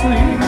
sleep.